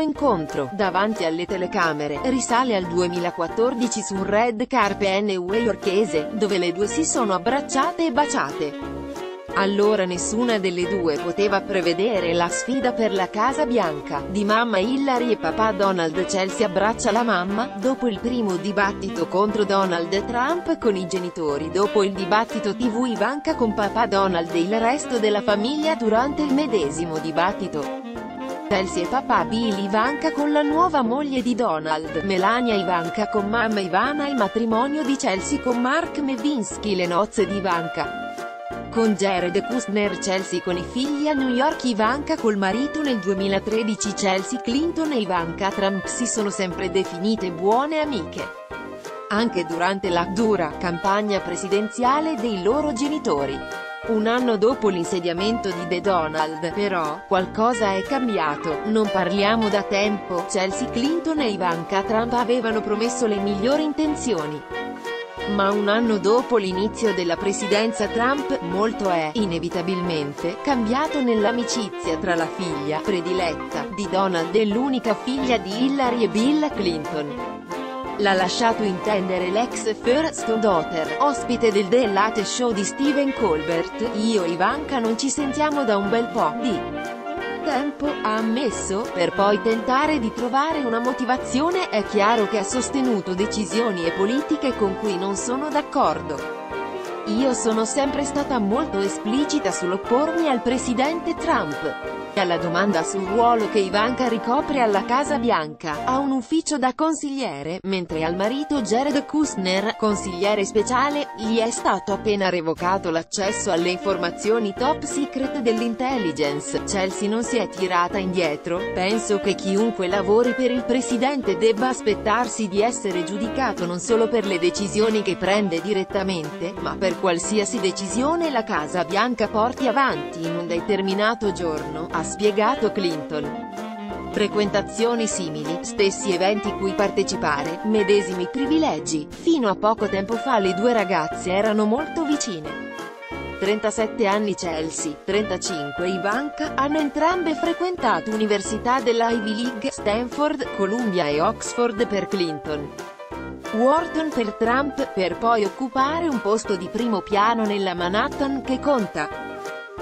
incontro, davanti alle telecamere, risale al 2014 su un red carpet newyorkese, dove le due si sono abbracciate e baciate. Allora nessuna delle due poteva prevedere la sfida per la Casa Bianca. Di mamma Hillary e papà Donald Chelsea abbraccia la mamma, dopo il primo dibattito contro Donald Trump con i genitori dopo il dibattito tv Ivanka con papà Donald e il resto della famiglia durante il medesimo dibattito. Chelsea e papà Bill Ivanka con la nuova moglie di Donald, Melania Ivanka con mamma Ivana il matrimonio di Chelsea con Mark Mevinsky le nozze di Ivanka con Jared Kushner Chelsea con i figli a New York Ivanka col marito nel 2013 Chelsea Clinton e Ivanka Trump si sono sempre definite buone amiche. Anche durante la dura campagna presidenziale dei loro genitori. Un anno dopo l'insediamento di The Donald, però, qualcosa è cambiato, non parliamo da tempo, Chelsea Clinton e Ivanka Trump avevano promesso le migliori intenzioni. Ma un anno dopo l'inizio della presidenza Trump, molto è, inevitabilmente, cambiato nell'amicizia tra la figlia, prediletta, di Donald e l'unica figlia di Hillary e Bill Clinton. L'ha lasciato intendere l'ex First Daughter, ospite del The Late Show di Stephen Colbert, io e Ivanka non ci sentiamo da un bel po' di tempo, ha ammesso, per poi tentare di trovare una motivazione, è chiaro che ha sostenuto decisioni e politiche con cui non sono d'accordo. Io sono sempre stata molto esplicita sull'oppormi al presidente Trump. Alla domanda sul ruolo che Ivanka ricopre alla Casa Bianca, ha un ufficio da consigliere, mentre al marito Jared Kushner, consigliere speciale, gli è stato appena revocato l'accesso alle informazioni top secret dell'intelligence. Chelsea non si è tirata indietro, penso che chiunque lavori per il presidente debba aspettarsi di essere giudicato non solo per le decisioni che prende direttamente, ma per qualsiasi decisione la Casa Bianca porti avanti in un determinato giorno, ha spiegato Clinton. Frequentazioni simili, stessi eventi cui partecipare, medesimi privilegi. Fino a poco tempo fa le due ragazze erano molto vicine. 37 anni Chelsea, 35 Ivanka, hanno entrambe frequentato università della Ivy League, Stanford, Columbia e Oxford per Clinton. Wharton per Trump, per poi occupare un posto di primo piano nella Manhattan che conta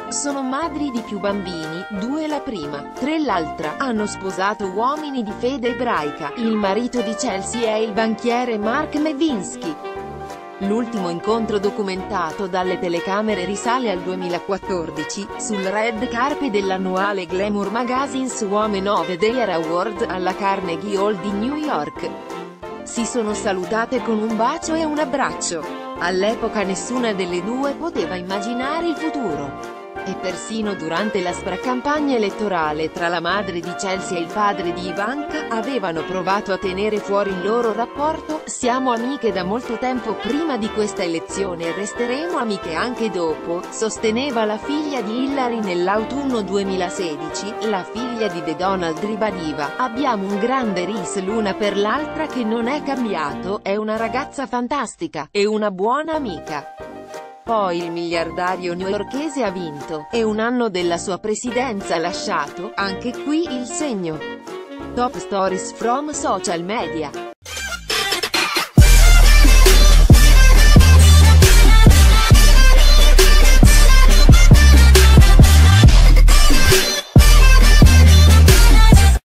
sono madri di più bambini, due la prima, tre l'altra, hanno sposato uomini di fede ebraica, il marito di Chelsea è il banchiere Mark Mevinsky. L'ultimo incontro documentato dalle telecamere risale al 2014, sul red carpet dell'annuale Glamour Magazine's Women of the Year Award, alla Carnegie Hall di New York. Si sono salutate con un bacio e un abbraccio. All'epoca nessuna delle due poteva immaginare il futuro e persino durante l'aspra campagna elettorale tra la madre di Chelsea e il padre di Ivanka, avevano provato a tenere fuori il loro rapporto, siamo amiche da molto tempo prima di questa elezione e resteremo amiche anche dopo, sosteneva la figlia di Hillary nell'autunno 2016, la figlia di The Donald ribadiva, abbiamo un grande ris l'una per l'altra che non è cambiato, è una ragazza fantastica, e una buona amica. Poi il miliardario newyorkese ha vinto, e un anno della sua presidenza ha lasciato, anche qui il segno. Top Stories from Social Media